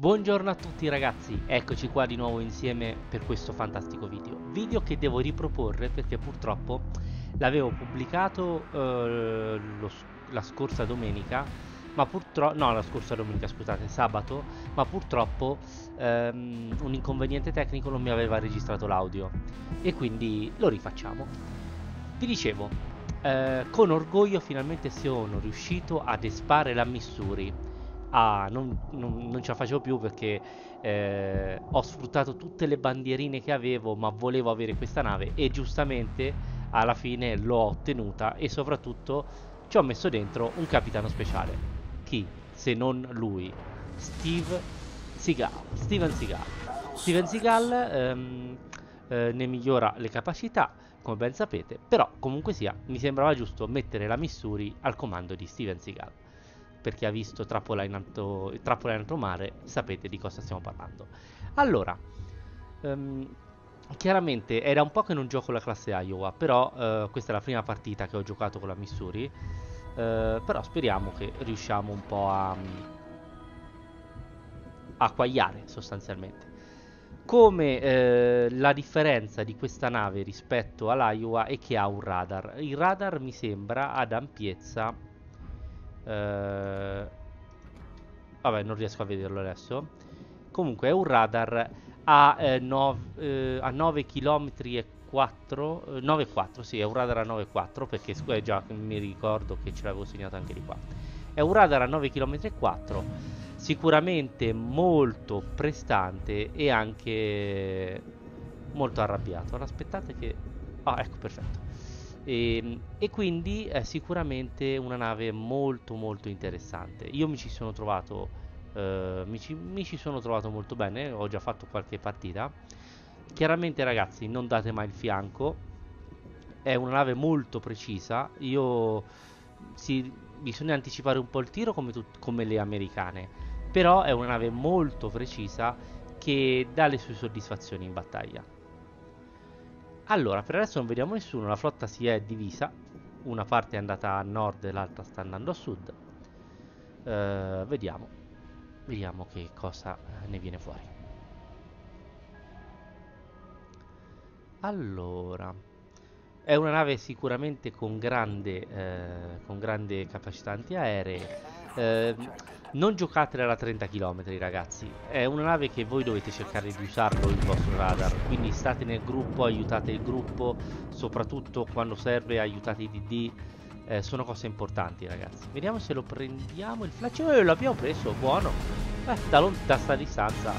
Buongiorno a tutti ragazzi, eccoci qua di nuovo insieme per questo fantastico video. Video che devo riproporre perché purtroppo l'avevo pubblicato eh, lo, la scorsa domenica, ma purtroppo, no la scorsa domenica scusate, sabato, ma purtroppo ehm, un inconveniente tecnico non mi aveva registrato l'audio e quindi lo rifacciamo. Vi dicevo, eh, con orgoglio finalmente sono riuscito ad espare la Missouri ah, non, non, non, ce la facevo più perché eh, ho sfruttato tutte le bandierine che avevo, ma volevo avere questa nave e giustamente alla fine l'ho ottenuta e soprattutto ci ho messo dentro un capitano speciale. Chi se non lui? Steve Seagal. Steven Seagal. Steven Seagal ehm, eh, ne migliora le capacità, come ben sapete, però comunque sia mi sembrava giusto mettere la Missouri al comando di Steven Seagal per chi ha visto Trappola in alto, Trappola in alto mare sapete di cosa stiamo parlando. Allora, um, chiaramente era un po' che non gioco la classe Iowa, però uh, questa è la prima partita che ho giocato con la Missouri, uh, però speriamo che riusciamo un po' a, a quagliare sostanzialmente. Come eh, la differenza di questa nave rispetto all'Iowa è che ha un radar. Il radar mi sembra ad ampiezza eh, vabbè, non riesco a vederlo adesso. Comunque è un radar a, eh, nov, eh, a 9 km e 4 9,4 sì è un radar a 9,4 perché eh, già mi ricordo che ce l'avevo segnato anche di qua. È un radar a 9 km e 4 sicuramente molto prestante e anche molto arrabbiato. Aspettate che ah ecco perfetto e, ehm, e quindi è sicuramente una nave molto molto interessante. Io mi ci sono trovato, eh, mi, ci, mi ci sono trovato molto bene, ho già fatto qualche partita. Chiaramente ragazzi non date mai il fianco, è una nave molto precisa, io si, bisogna anticipare un po' il tiro come, tut, come le americane, però è una nave molto precisa che dà le sue soddisfazioni in battaglia. Allora, per adesso non vediamo nessuno, la flotta si è divisa, una parte è andata a nord e l'altra sta andando a sud. Uh, vediamo, vediamo che cosa ne viene fuori. Allora, è una nave sicuramente con grande, eh, con grande capacità antiaeree. Eh, non giocatela da 30 km ragazzi. È una nave che voi dovete cercare di usarlo il vostro radar. Quindi state nel gruppo aiutate il gruppo soprattutto quando serve aiutate i DD eh, sono cose importanti ragazzi. Vediamo se lo prendiamo. Il flash eh, l'abbiamo preso buono. Eh, da, da sta distanza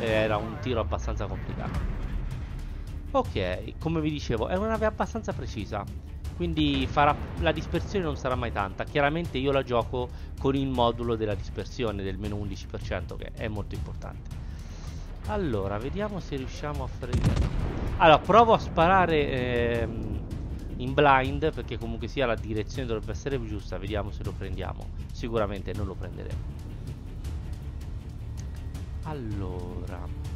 eh, era un tiro abbastanza complicato. Ok come vi dicevo è una nave abbastanza precisa quindi farà, la dispersione non sarà mai tanta. Chiaramente io la gioco con il modulo della dispersione del meno 11% che è molto importante. Allora, vediamo se riusciamo a fare... Allora, provo a sparare ehm, in blind perché comunque sia la direzione dovrebbe essere giusta. Vediamo se lo prendiamo. Sicuramente non lo prenderemo. Allora...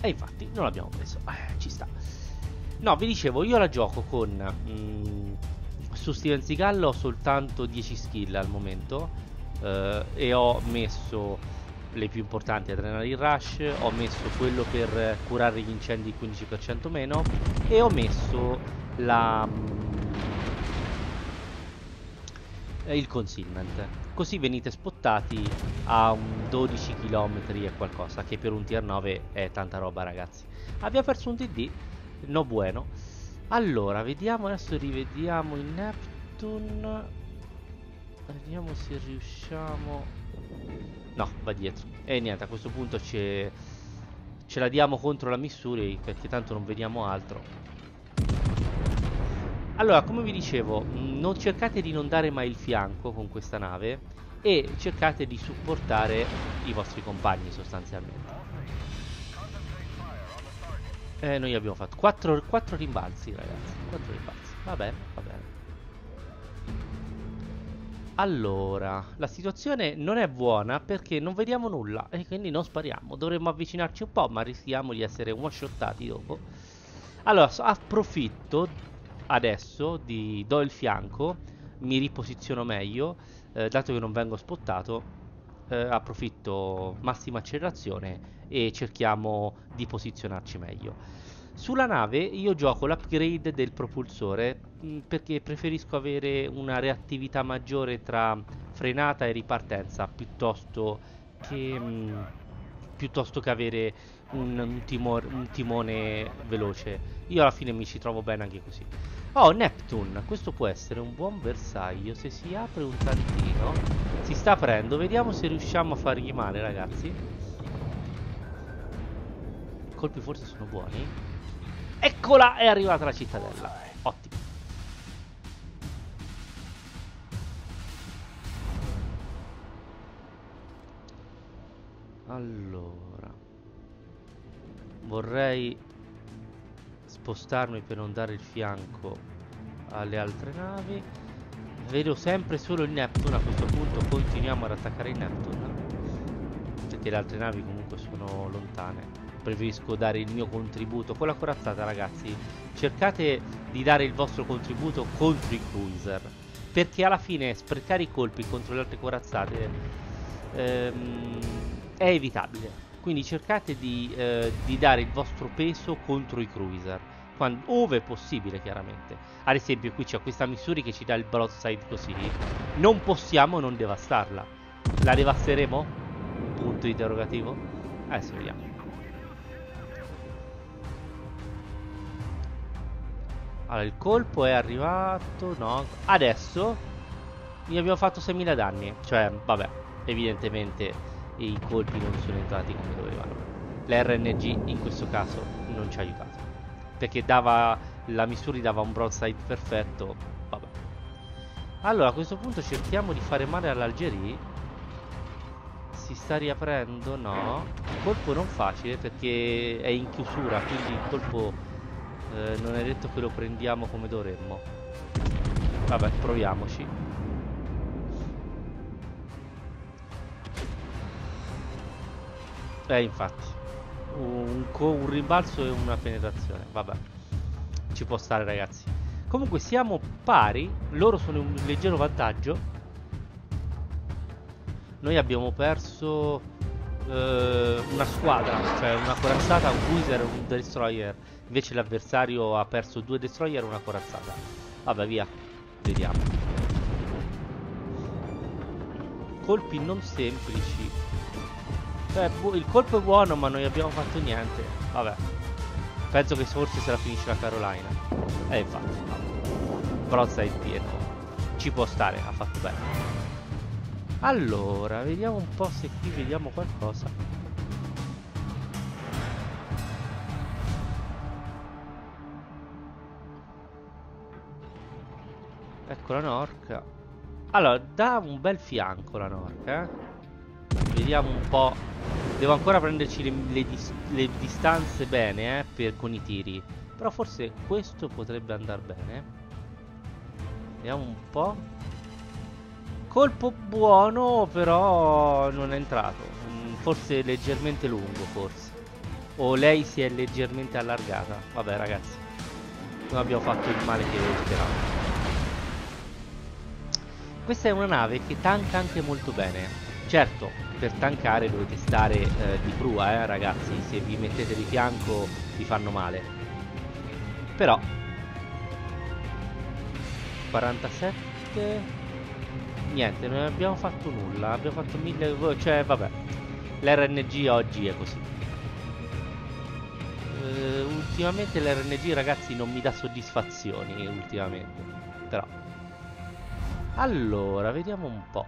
E infatti non l'abbiamo preso. Eh, ci sta. No, vi dicevo, io la gioco con... Mm, su Steven Seagal ho soltanto 10 skill al momento eh, e ho messo le più importanti Adrenaline Rush, ho messo quello per curare gli incendi 15% meno e ho messo la, mm, il concealment. Così venite spottati a un 12 km e qualcosa, che per un tier 9 è tanta roba ragazzi. Abbiamo perso un DD No bueno. Allora, vediamo adesso rivediamo il Neptune. Vediamo se riusciamo. No, va dietro. E niente, a questo punto ce, ce la diamo contro la Missouri perché tanto non vediamo altro. Allora, come vi dicevo, non cercate di non dare mai il fianco con questa nave e cercate di supportare i vostri compagni sostanzialmente. Eh, noi abbiamo fatto 4, 4 rimbalzi, ragazzi. 4 rimbalzi. Va bene, va bene. Allora, la situazione non è buona perché non vediamo nulla e quindi non spariamo. Dovremmo avvicinarci un po', ma rischiamo di essere one-shottati dopo. Allora, approfitto adesso di do il fianco, mi riposiziono meglio, eh, dato che non vengo spottato eh, approfitto massima accelerazione e cerchiamo di posizionarci meglio. Sulla nave io gioco l'upgrade del propulsore mm, perché preferisco avere una reattività maggiore tra frenata e ripartenza piuttosto che, mm, piuttosto che avere un, un, timor, un, timone veloce. Io alla fine mi ci trovo bene anche così. Oh, Neptune, questo può essere un buon bersaglio se si apre un tantino. Si sta aprendo, vediamo se riusciamo a fargli male, ragazzi. Colpi forse sono buoni. Eccola, è arrivata la cittadella. Ottimo. Allora Vorrei spostarmi per non dare il fianco alle altre navi Vedo sempre solo il Neptune a questo punto Continuiamo ad attaccare il Neptune Perché le altre navi comunque sono lontane Preferisco dare il mio contributo Con la corazzata ragazzi Cercate di dare il vostro contributo contro i cruiser Perché alla fine sprecare i colpi contro le altre corazzate ehm, È evitabile quindi cercate di, eh, di dare il vostro peso contro i cruiser, quando, ove possibile chiaramente. Ad esempio qui c'è questa Missouri che ci dà il broadside così, non possiamo non devastarla. La devasteremo? Punto interrogativo? Adesso vediamo. Allora, il colpo è arrivato, no? Adesso gli abbiamo fatto 6.000 danni. Cioè, vabbè, evidentemente i colpi non sono entrati come dovevano. L'RNG in questo caso non ci ha aiutato. Perché dava la Missouri dava un broadside perfetto. Vabbè. Allora a questo punto cerchiamo di fare male all'Algerie. Si sta riaprendo? No. Colpo non facile perché è in chiusura, quindi il colpo eh, non è detto che lo prendiamo come dovremmo. Vabbè, proviamoci. Eh, infatti. Un, un rimbalzo e una penetrazione. Vabbè. Ci può stare, ragazzi. Comunque siamo pari. Loro sono in un leggero vantaggio. Noi abbiamo perso eh, una squadra, cioè una corazzata, un cruiser e un destroyer. Invece l'avversario ha perso due destroyer e una corazzata. Vabbè, via. Vediamo. Colpi non semplici. Cioè, il colpo è buono, ma non abbiamo fatto niente. Vabbè. Penso che forse se la finisce la Carolina. Eh, infatti. Brozza il pieno. Ci può stare, ha fatto bene. Allora, vediamo un po' se qui vediamo qualcosa. Ecco la Norca. Allora, dà un bel fianco la Norca, eh. Vediamo un po' Devo ancora prenderci le, le, dis le distanze bene eh, per, con i tiri. Però forse questo potrebbe andare bene. Vediamo un po'. Colpo buono, però non è entrato. Mm, forse leggermente lungo, forse. O lei si è leggermente allargata. Vabbè, ragazzi. Non abbiamo fatto il male che speravo. Questa è una nave che tanca anche molto bene. Certo, per tankare dovete stare eh, di prua, eh, ragazzi. Se vi mettete di fianco vi fanno male. Però 47 Niente, non abbiamo fatto nulla. Abbiamo fatto mille. Cioè, vabbè. L'RNG oggi è così. Uh, ultimamente l'RNG, ragazzi, non mi dà soddisfazioni. Ultimamente. Però. Allora, vediamo un po'.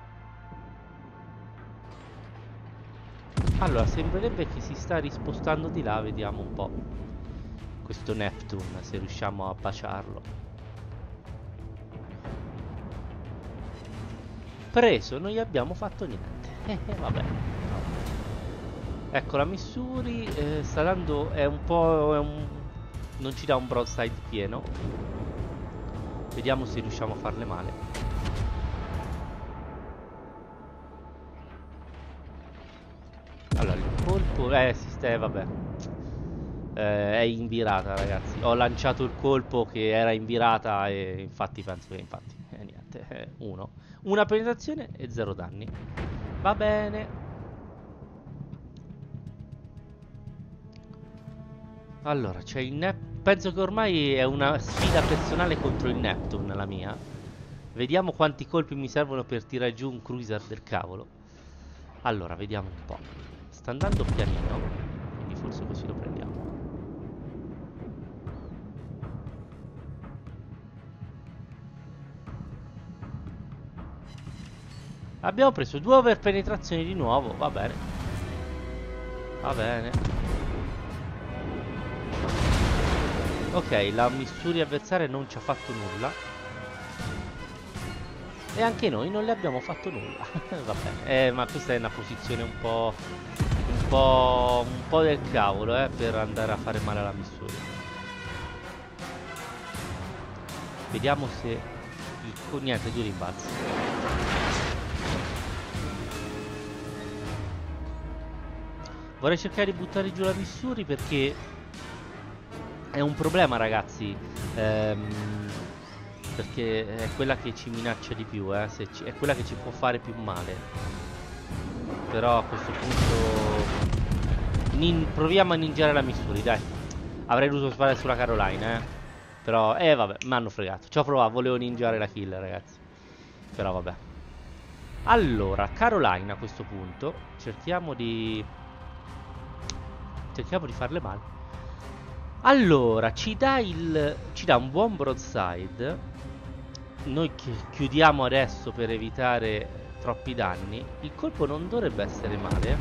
Allora, sembrerebbe che si sta rispostando di là, vediamo un po'. Questo Neptune, se riusciamo a baciarlo. Preso, non gli abbiamo fatto niente. Eh, eh, vabbè. Ecco, la Missouri eh, sta dando... è un po'... È un, non ci dà un broadside pieno. Vediamo se riusciamo a farle male. Colpo... Eh, si sta... vabbè. Eh, è in virata, ragazzi. Ho lanciato il colpo che era in virata e infatti penso che infatti... Eh, niente, eh, uno. Una penetrazione e zero danni. Va bene. Allora, c'è il Neptune. Penso che ormai è una sfida personale contro il Neptune la mia. Vediamo quanti colpi mi servono per tirare giù un cruiser del cavolo. Allora, vediamo un po'. Sta andando pianino, quindi forse così lo prendiamo. Abbiamo preso due overpenetrazioni di nuovo, va bene. Va bene. Ok, la mistura avversaria non ci ha fatto nulla. E anche noi non le abbiamo fatto nulla. va bene. Eh, ma questa è una posizione un po'... Po'... Un po' del cavolo, eh, per andare a fare male alla mistura. Vediamo se... Il... Niente, due rimbalzi. Vorrei cercare di buttare giù la Missouri perché è un problema ragazzi. Ehm, perché è quella che ci minaccia di più, eh, è quella che ci può fare più male. Però a questo punto nin, proviamo a ninjare la Missouri, dai. Avrei dovuto sparare sulla Caroline, eh. Però, eh vabbè, mi hanno fregato. Ci ho provato, volevo ninjare la kill, ragazzi. Però vabbè. Allora, Caroline a questo punto. Cerchiamo di cerchiamo di farle male. Allora, ci dà, il, ci dà un buon broadside. Noi chiudiamo adesso per evitare troppi danni. Il colpo non dovrebbe essere male.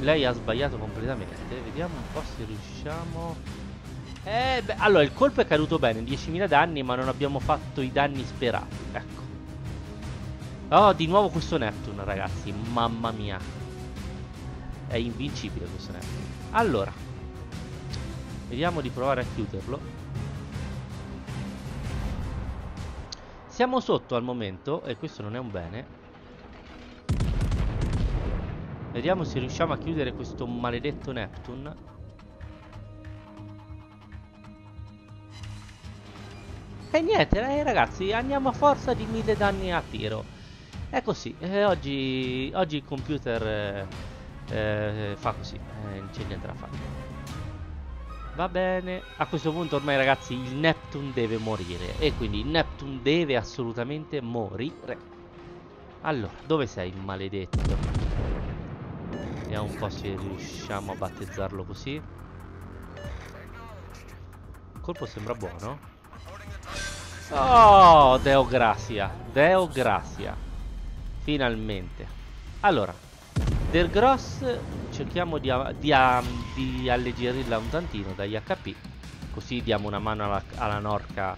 Lei ha sbagliato completamente. Vediamo un po' se riusciamo... Eh, beh, allora, il colpo è caduto bene, 10.000 danni, ma non abbiamo fatto i danni sperati. Ecco. Oh, di nuovo questo Neptune, ragazzi. Mamma mia. È invincibile questo Neptune. Allora, vediamo di provare a chiuderlo. Siamo sotto al momento e questo non è un bene. Vediamo se riusciamo a chiudere questo maledetto Neptune. E niente, eh, ragazzi, andiamo a forza di mille danni a tiro. È così, eh, oggi, oggi il computer... Eh, eh, fa così, eh, non c'è niente da fare. Va bene, a questo punto ormai ragazzi il Neptune deve morire e quindi il Neptune deve assolutamente morire. Allora, dove sei maledetto? Vediamo un po' se riusciamo a battezzarlo così. Il colpo sembra buono. Oh, Deo Grazia, Deo Grazia. Finalmente. Allora, del Gross cerchiamo di, di, di, alleggerirla un tantino dagli HP così diamo una mano alla, alla Norca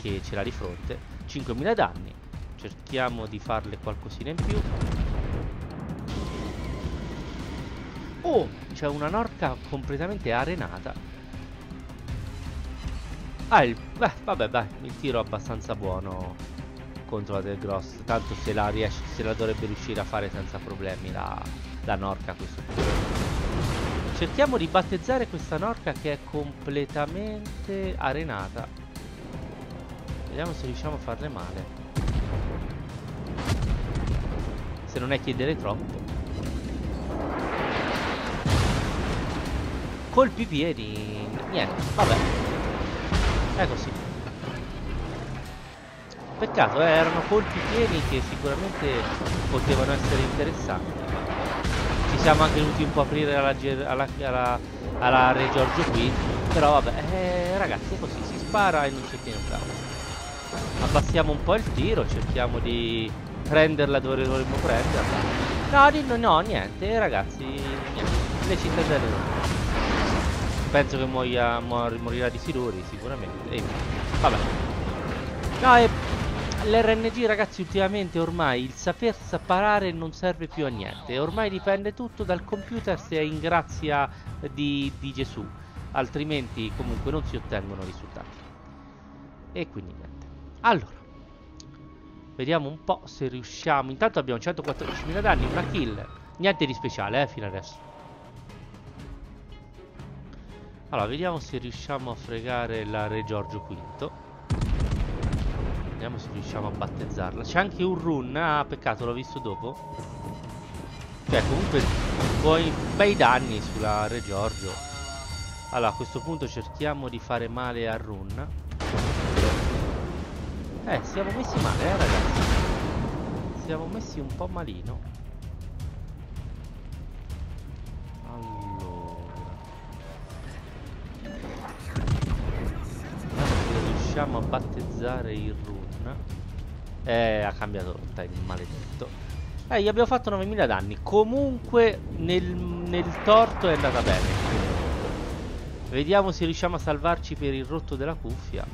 che ce l'ha di fronte. 5.000 danni cerchiamo di farle qualcosina in più. Oh c'è una Norca completamente arenata. Ah il, beh, vabbè dai il tiro abbastanza buono contro la del Gross tanto se la, riesce, se la dovrebbe riuscire a fare senza problemi la, la Norca a questo punto cerchiamo di battezzare questa Norca che è completamente arenata. Vediamo se riusciamo a farle male. Se non è chiedere troppo. Colpi piedi niente vabbè. È così. Peccato, eh, erano colpi pieni che sicuramente potevano essere interessanti. Siamo anche dovuti un po' aprire alla, alla, alla, alla Re Giorgio qui. Però vabbè, eh, ragazzi è così, si spara e non c'è pieno cavolo. Abbassiamo un po' il tiro, cerchiamo di prenderla dove dovremmo prenderla. No, no, no, niente, ragazzi, niente. Le cittadelle Penso che muoia, morirà di siluri, sicuramente. E, vabbè. No, e l'RNG ragazzi ultimamente ormai il saper sparare non serve più a niente. Ormai dipende tutto dal computer se è in grazia di, di Gesù. Altrimenti comunque non si ottengono risultati. E quindi niente. Allora vediamo un po' se riusciamo. Intanto abbiamo 114.000 danni una kill. Niente di speciale eh fino adesso. Allora vediamo se riusciamo a fregare la Re Giorgio V Vediamo se riusciamo a battezzarla. C'è anche un run. Ah, peccato, l'ho visto dopo. Cioè, comunque, poi bei danni sulla Re Giorgio. Allora, a questo punto cerchiamo di fare male a run. Eh, siamo messi male, eh, ragazzi. Siamo messi un po' malino. Riusciamo a battezzare il run eh, ha cambiato rotta il maledetto. Eh, gli abbiamo fatto 9000 danni. Comunque nel, nel torto è andata bene. Vediamo se riusciamo a salvarci per il rotto della cuffia.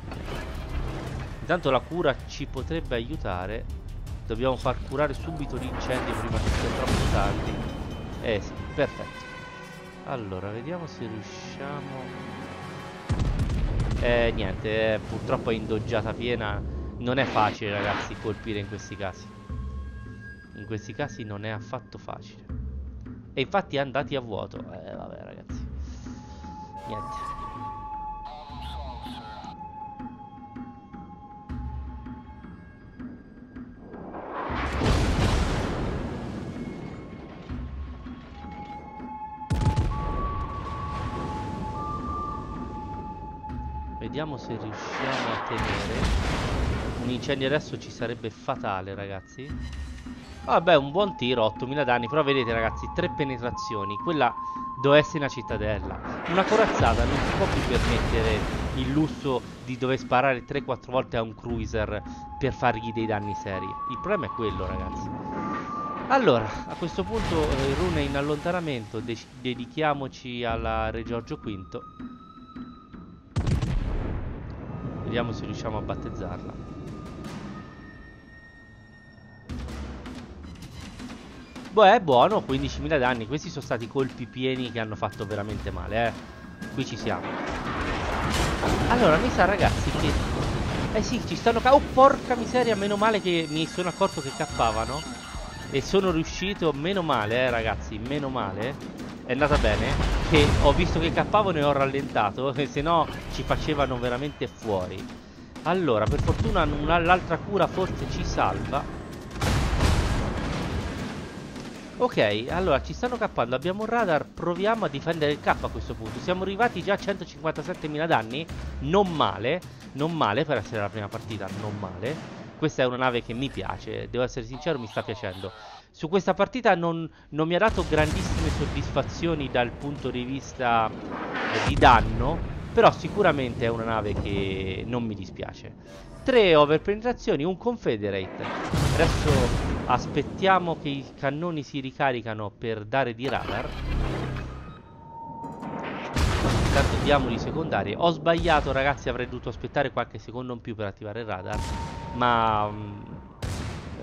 Intanto la cura ci potrebbe aiutare. Dobbiamo far curare subito l'incendio prima che sia troppo tardi. Eh sì, perfetto. Allora vediamo se riusciamo eh, niente, eh, purtroppo è indoggiata piena. Non è facile, ragazzi, colpire in questi casi. In questi casi non è affatto facile. E infatti andati a vuoto. Eh, vabbè, ragazzi. Niente. Vediamo se riusciamo a tenere. Un incendio adesso ci sarebbe fatale, ragazzi. Vabbè, un buon tiro, 8000 danni. Però vedete, ragazzi, tre penetrazioni. Quella doveva essere una cittadella. Una corazzata non si può più permettere il lusso di dover sparare 3-4 volte a un cruiser per fargli dei danni seri. Il problema è quello, ragazzi. Allora, a questo punto eh, rune in allontanamento. dedichiamoci alla Re Giorgio V. Vediamo se riusciamo a battezzarla. Boh, è buono, 15.000 danni. Questi sono stati colpi pieni che hanno fatto veramente male, eh. Qui ci siamo. Allora, mi sa, ragazzi, che... Eh sì, ci stanno... Oh, porca miseria, meno male che mi sono accorto che cappavano. E sono riuscito, meno male, eh, ragazzi, meno male è andata bene che ho visto che cappavano e ho rallentato se no ci facevano veramente fuori. Allora per fortuna l'altra cura forse ci salva. Ok allora ci stanno cappando. Abbiamo un radar proviamo a difendere il K a questo punto. Siamo arrivati già a 157.000 danni. Non male non male per essere la prima partita non male. Questa è una nave che mi piace devo essere sincero mi sta piacendo su questa partita non, non, mi ha dato grandissime soddisfazioni dal punto di vista eh, di danno, però sicuramente è una nave che non mi dispiace. Tre overpenetrazioni, un Confederate. Adesso aspettiamo che i cannoni si ricaricano per dare di radar. Intanto diamo di secondarie. Ho sbagliato ragazzi, avrei dovuto aspettare qualche secondo in più per attivare il radar, ma... Mh, mm,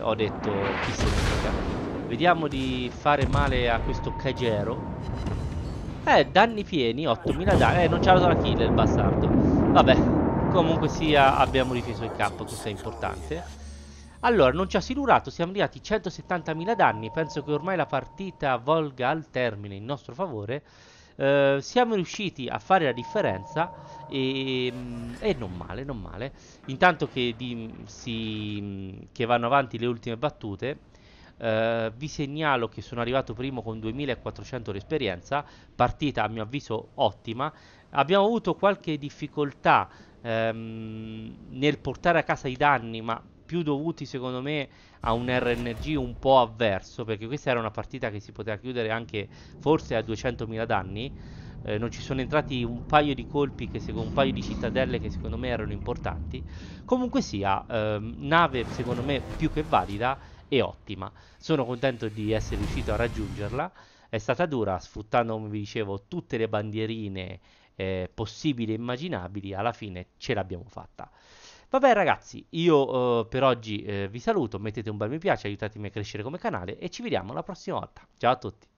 ho detto chi se ne frega Vediamo di fare male a questo cagero. Eh, danni pieni, 8000 danni. Eh, non c'ha la kill il bastardo. Vabbè, comunque sia, abbiamo difeso il capo, questo è importante. Allora, non ci ha silurato, siamo arrivati a 170.000 danni. Penso che ormai la partita volga al termine in nostro favore. Uh, siamo riusciti a fare la differenza e, mm, e non male, non male. Intanto che, di, si, che vanno avanti le ultime battute, Uh, vi segnalo che sono arrivato primo con 2400 di esperienza, partita a mio avviso ottima. Abbiamo avuto qualche difficoltà um, nel portare a casa i danni, ma più dovuti secondo me a un RNG un po' avverso, perché questa era una partita che si poteva chiudere anche forse a 200.000 danni. Eh, non ci sono entrati un paio di colpi, che un paio di cittadelle che secondo me erano importanti. Comunque sia, ehm, nave secondo me più che valida e ottima. Sono contento di essere riuscito a raggiungerla. È stata dura, sfruttando, come vi dicevo, tutte le bandierine eh, possibili e immaginabili. Alla fine ce l'abbiamo fatta. Vabbè ragazzi, io eh, per oggi eh, vi saluto, mettete un bel mi piace, aiutatemi a crescere come canale e ci vediamo la prossima volta. Ciao a tutti!